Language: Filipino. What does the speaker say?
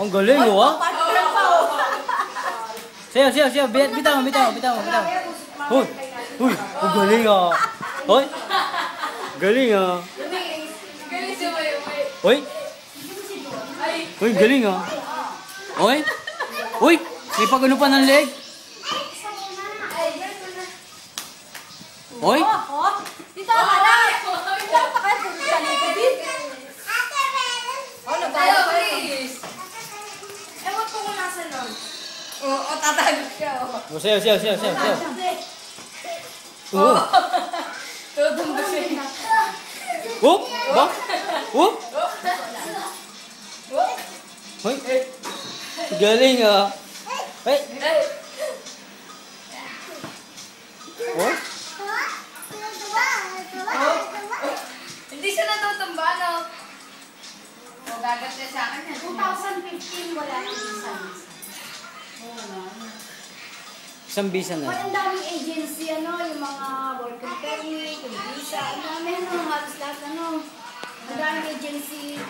Ang galing, oh. ah. Partner pa, oh. Siya, siya, siya. Bit- Bitaw, bitaw, bitaw, bitaw. Hoy, hoy, ang galing, ah. Hoy. Galing, ah. Hoy. Hoy, galing, ah. Hoy. Hoy, may pagano pa ng leg. Hoy. Oh, dito ka na. Dito pa Oo, oh, tatago siya. Oh. oh sayo, sayo, sayo, sayo. sayo. Oo. Tutumbok siya. Whoop! Whoop! Whoop! Whoop! Hoy! Galing ah. Hey! Hey. What? Hindi siya natutumba, no? O, gagat niya sa akin. Eh. 2,000 Isang bisa na. Walang daming agency, ano, yung mga working permit, yung visa, ano, meron halos lahat, ano. Ang daming agency.